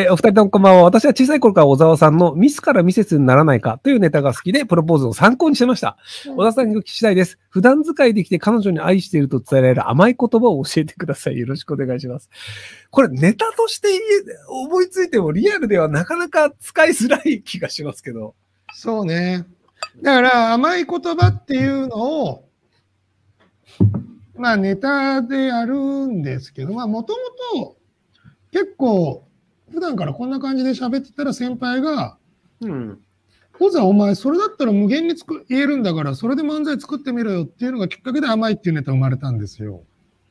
えお二人ともこんばんは。私は小さい頃から小沢さんのミスからミセスにならないかというネタが好きで、プロポーズを参考にしてました。小沢さんにお聞きしたいです。普段使いできて彼女に愛していると伝えられる甘い言葉を教えてください。よろしくお願いします。これネタとして思いついてもリアルではなかなか使いづらい気がしますけど。そうね。だから甘い言葉っていうのを、まあネタでやるんですけど、まあもともと結構普段からこんな感じで喋ってたら先輩が、うん。小沢お前それだったら無限につく言えるんだからそれで漫才作ってみろよっていうのがきっかけで甘いっていうネタ生まれたんですよ。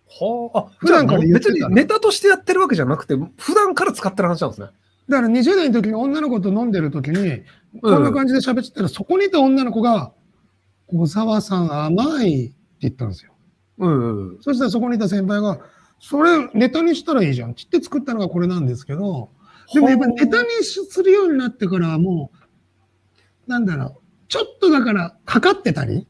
はあ、あ、普段から別たにネタとしてやってるわけじゃなくて、普段から使ってる話なんですね。だから20代の時に女の子と飲んでる時にこんな感じで喋ってたら、そこにいた女の子が「小沢さん甘い」って言ったんですよ。うん。うん。そしたらそこにいた先輩が、それネタにしたらいいじゃんって言って作ったのがこれなんですけど、でもやっぱネタにするようになってからはもう、なんだろう、ちょっとだからかかってたり、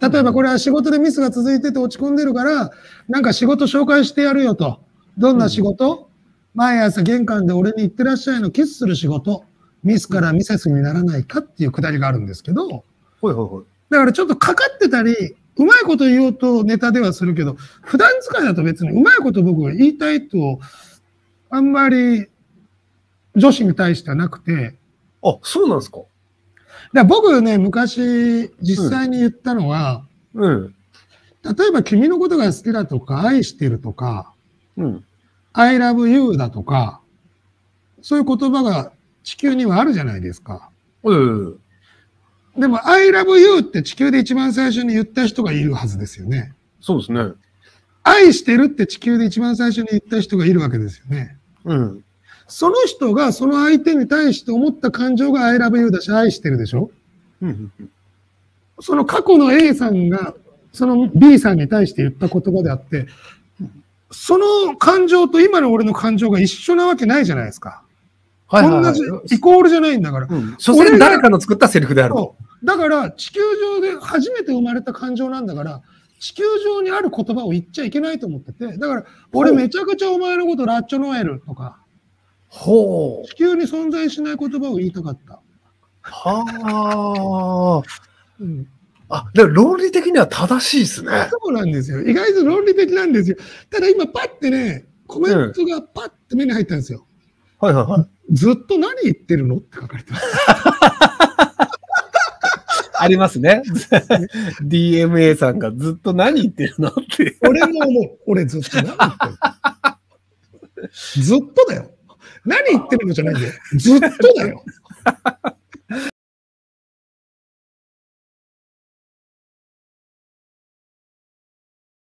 例えばこれは仕事でミスが続いてて落ち込んでるから、なんか仕事紹介してやるよと。どんな仕事、毎朝玄関で俺に行ってらっしゃいのキスする仕事。ミスからミセスにならないかっていうくだりがあるんですけど、ほいほいほい。だからちょっとかかってたり、うまいこと言おうとネタではするけど、普段使いだと別にうまいこと僕は言いたいと、あんまり女子に対してはなくて、あ、そうなんですかだ僕ね、昔実際に言ったのは、うん。例えば君のことが好きだとか、愛してるとか、うん。I love you だとか、そういう言葉が地球にはあるじゃないですか。うん。でも I love you って地球で一番最初に言った人がいるはずですよね。そうですね。愛してるって地球で一番最初に言った人がいるわけですよね。うん。その人がその相手に対して思った感情が I love you だし愛してるでしょ？うん。その過去の A さんがその B さんに対して言った言葉であって、その感情と今の俺の感情が一緒なわけないじゃないですか。はいはい、はい同じ、イコールじゃないんだから。うん。所詮誰かの作ったセリフであるだから地球上で初めて生まれた感情なんだから、地球上にある言葉を言っちゃいけないと思ってて、だから俺めちゃくちゃお前のことラッチョノエルとか、ほう。地球に存在しない言葉を言いたかった。はあ。うんあ、でも論理的には正しいですね。そうなんですよ。意外と論理的なんですよ。ただ今パッてね、コメントがパッて目に入ったんですよ。はいはいはい。ずっと何言ってるのって書かれてます。ありますね。DMA さんがずっと何言ってるのって。俺も思う。俺ずっと何言ってるの？ずっとだよ。何言ってるのじゃないんだよ。ずっとだよ。